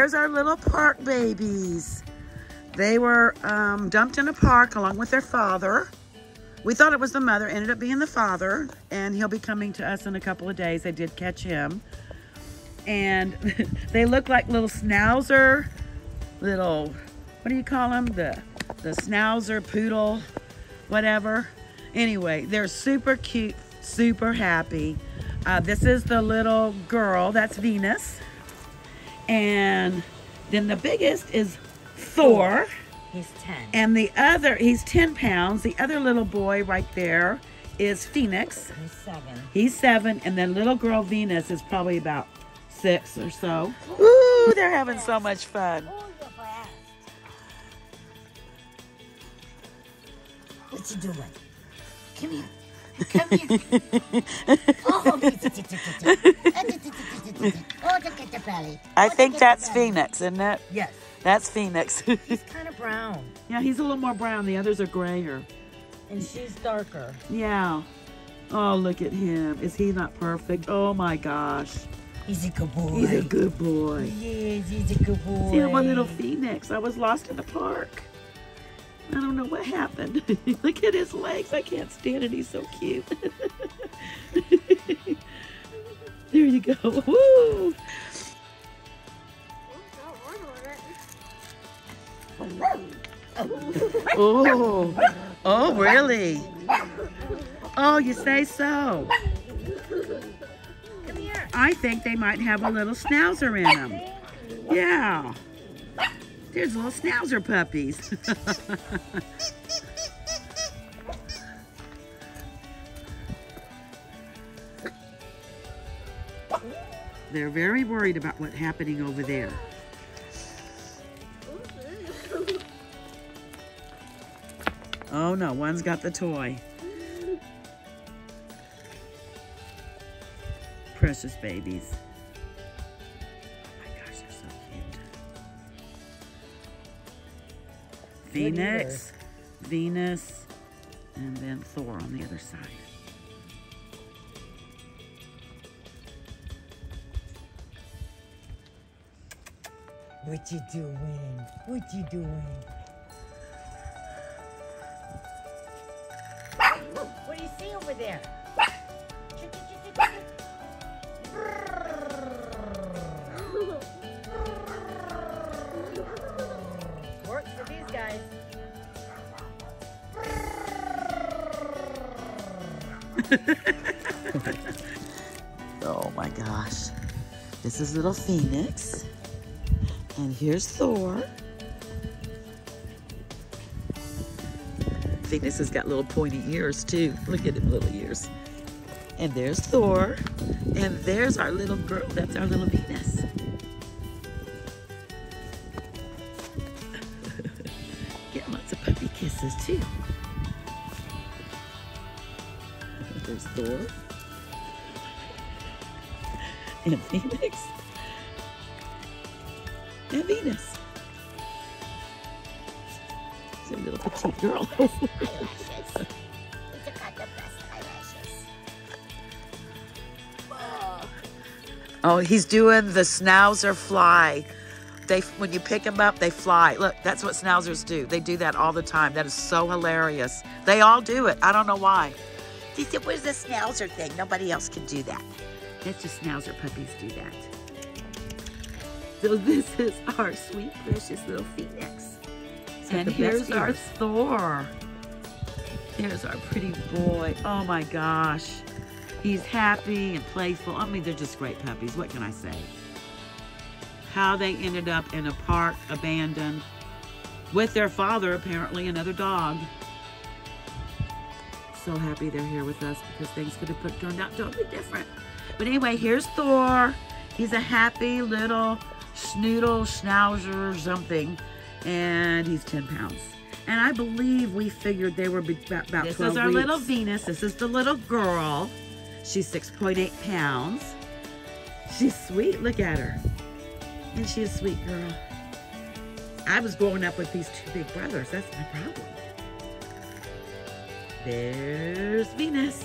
There's our little park babies. They were um, dumped in a park along with their father. We thought it was the mother, ended up being the father, and he'll be coming to us in a couple of days. They did catch him. And they look like little schnauzer, little, what do you call them? The, the schnauzer, poodle, whatever. Anyway, they're super cute, super happy. Uh, this is the little girl, that's Venus. And then the biggest is Thor. He's 10. And the other, he's 10 pounds. The other little boy right there is Phoenix. He's 7. He's seven. And then little girl Venus is probably about six or so. Ooh, they're having so much fun. Oh, you're fast. What you doing? Come here. Come here. oh, oh, look at belly. I think that's. Phoenix, isn't it? Yes. That's Phoenix. He's kind of brown. yeah, he's a little more brown. The others are grayer. And she's darker. Yeah. Oh, look at him. Is he not perfect? Oh my gosh. He's a good boy. He's a good boy. Yes, he's a good boy. See, I'm a little phoenix. I was lost in the park. I don't know what happened. Look at his legs. I can't stand it. He's so cute. there you go. Woo! Oh, oh, really? Oh, you say so? Come here. I think they might have a little schnauzer in them. Yeah. There's little schnauzer puppies. They're very worried about what's happening over there. Oh no, one's got the toy. Precious babies. Phoenix, Venus, and then Thor on the other side. What you doing? What you doing? What do you see over there? Oh my gosh. This is little Phoenix. And here's Thor. Phoenix has got little pointy ears too. Look at him, little ears. And there's Thor. And there's our little girl. That's our little Venus. Get lots of puppy kisses too. There's Thor and Phoenix and Venus. It's a little petite girl. Oh, he's doing the schnauzer fly. They, when you pick them up, they fly. Look, that's what schnauzers do. They do that all the time. That is so hilarious. They all do it. I don't know why. They said, "Where's the schnauzer thing? Nobody else can do that." That's just schnauzer puppies do that. So this is our sweet, precious little phoenix. got And the best here's our. Thor. There's our pretty boy. Oh my gosh. He's happy and playful. I mean, they're just great puppies. What can I say? How they ended up in a park, abandoned, with their father, apparently, another dog. So happy they're here with us because things could have put, turned out totally different. But anyway, here's Thor. He's a happy little schnoodle, schnauzer, something. And he's 10 pounds. And I believe we figured they were about, about This 12 is our weeks. little Venus. This is the little girl. She's 6.8 pounds. She's sweet. Look at her. And she's a sweet girl. I was growing up with these two big brothers. That's my problem. There's Venus.